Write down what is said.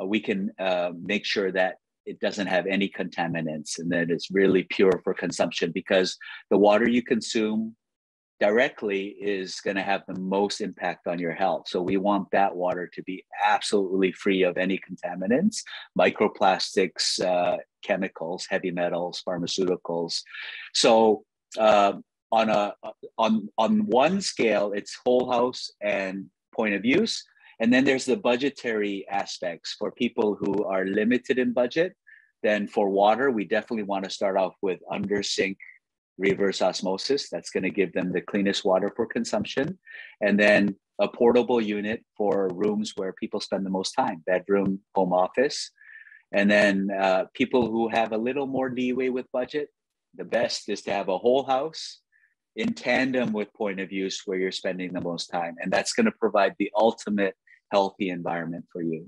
uh, we can uh, make sure that it doesn't have any contaminants and that it's really pure for consumption because the water you consume directly is going to have the most impact on your health. So we want that water to be absolutely free of any contaminants, microplastics, uh, chemicals, heavy metals, pharmaceuticals. So uh, on a on on one scale, it's whole house and point of use. And then there's the budgetary aspects for people who are limited in budget. Then for water, we definitely want to start off with under sink reverse osmosis. That's going to give them the cleanest water for consumption. And then a portable unit for rooms where people spend the most time bedroom, home office. And then uh, people who have a little more leeway with budget, the best is to have a whole house in tandem with point of use where you're spending the most time. And that's going to provide the ultimate healthy environment for you.